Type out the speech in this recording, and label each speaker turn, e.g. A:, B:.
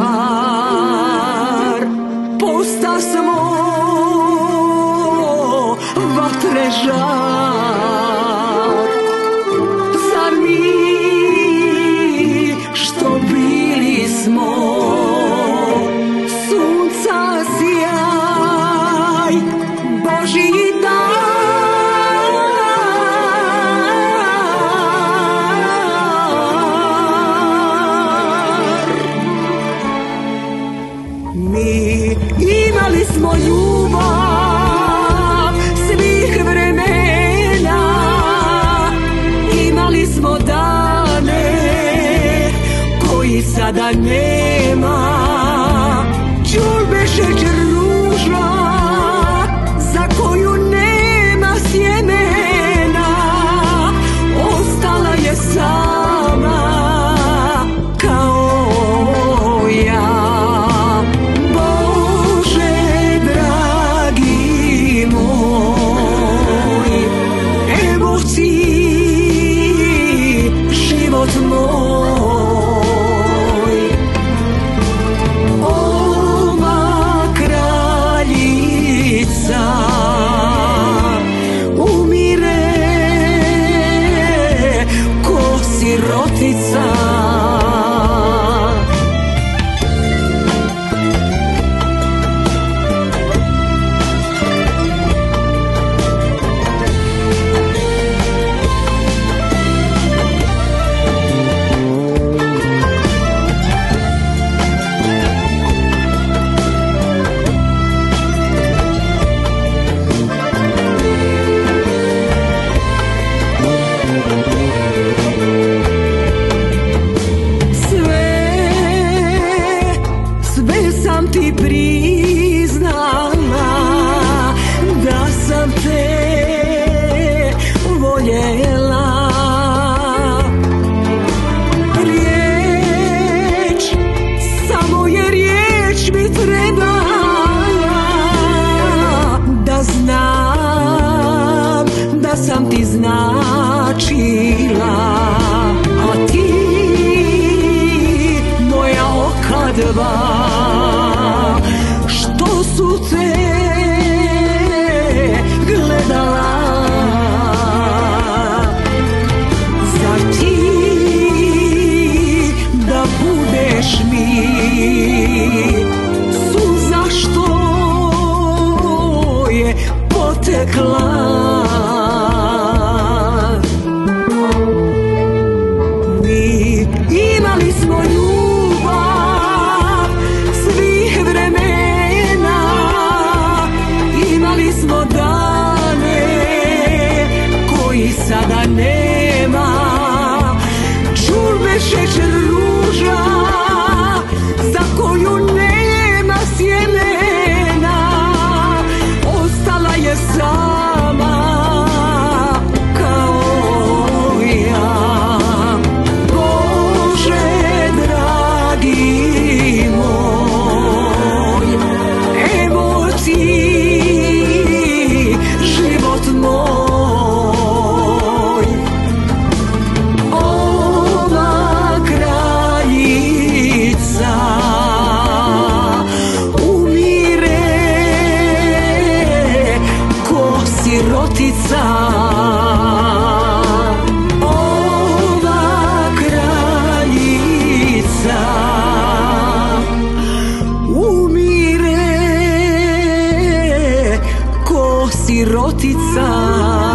A: mar Posta samo vatrežar smo ljubav svih vremena. Imali smo dane koji sada nema. she ti, život moj. survive. 散